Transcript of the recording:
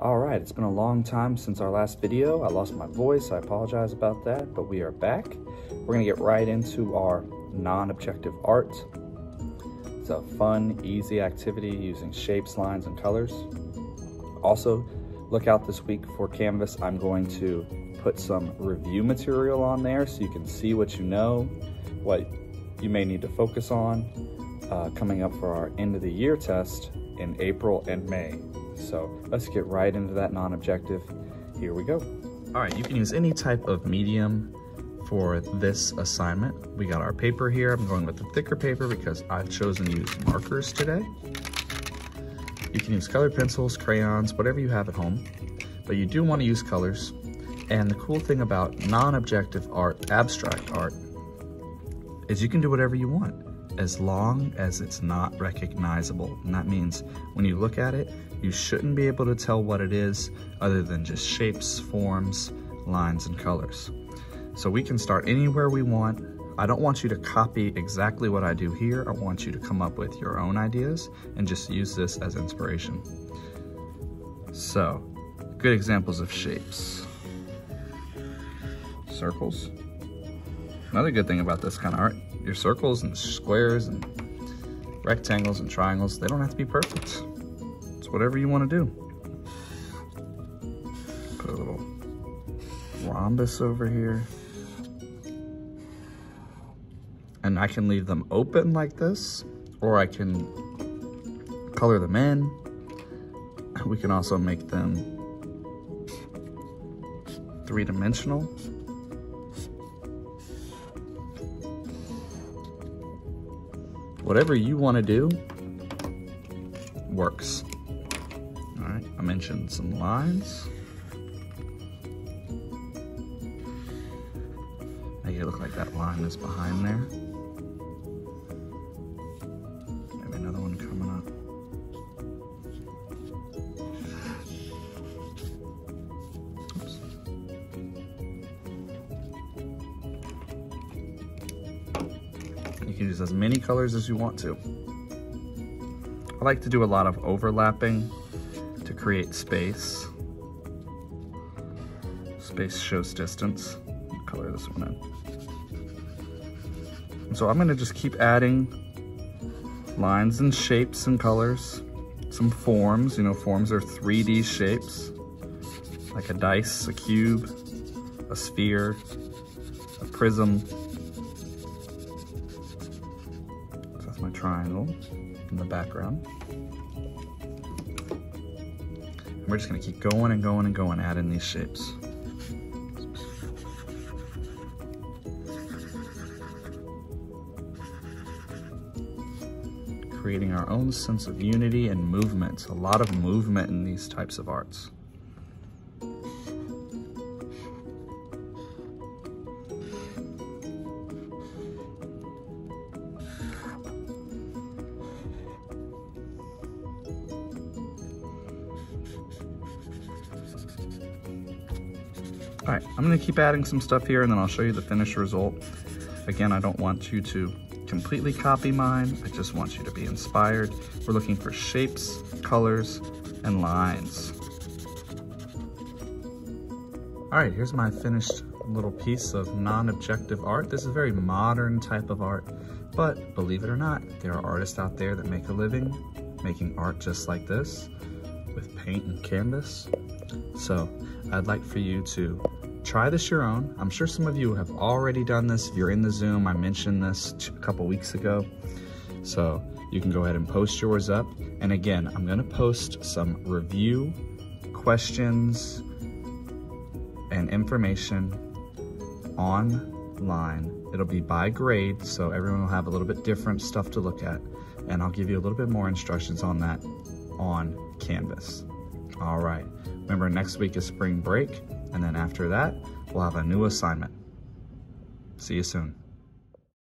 All right, it's been a long time since our last video. I lost my voice, I apologize about that, but we are back. We're gonna get right into our non-objective art. It's a fun, easy activity using shapes, lines, and colors. Also, look out this week for Canvas. I'm going to put some review material on there so you can see what you know, what you may need to focus on uh, coming up for our end of the year test in April and May. So let's get right into that non-objective. Here we go. All right, you can use any type of medium for this assignment. We got our paper here. I'm going with the thicker paper because I've chosen to use markers today. You can use colored pencils, crayons, whatever you have at home, but you do want to use colors. And the cool thing about non-objective art, abstract art, is you can do whatever you want as long as it's not recognizable. And that means when you look at it, you shouldn't be able to tell what it is other than just shapes, forms, lines, and colors. So we can start anywhere we want. I don't want you to copy exactly what I do here. I want you to come up with your own ideas and just use this as inspiration. So, good examples of shapes. Circles. Another good thing about this kind of art, your circles and squares and rectangles and triangles, they don't have to be perfect. It's whatever you want to do. Put a little rhombus over here. And I can leave them open like this, or I can color them in. We can also make them three-dimensional. Whatever you want to do works. I mentioned some lines. Make it look like that line is behind there. Maybe another one coming up. Oops. You can use as many colors as you want to. I like to do a lot of overlapping create space. Space shows distance. Color this one in. So I'm gonna just keep adding lines and shapes and colors. Some forms, you know, forms are 3D shapes. Like a dice, a cube, a sphere, a prism. So that's my triangle in the background. We're just gonna keep going and going and going, adding these shapes. Creating our own sense of unity and movement. A lot of movement in these types of arts. All right, I'm gonna keep adding some stuff here and then I'll show you the finished result. Again, I don't want you to completely copy mine. I just want you to be inspired. We're looking for shapes, colors, and lines. All right, here's my finished little piece of non-objective art. This is a very modern type of art, but believe it or not, there are artists out there that make a living making art just like this with paint and canvas. So I'd like for you to try this your own. I'm sure some of you have already done this. If you're in the Zoom, I mentioned this a couple weeks ago. So you can go ahead and post yours up. And again, I'm gonna post some review questions and information online. It'll be by grade, so everyone will have a little bit different stuff to look at. And I'll give you a little bit more instructions on that on Canvas. All right, remember next week is spring break. And then after that, we'll have a new assignment. See you soon.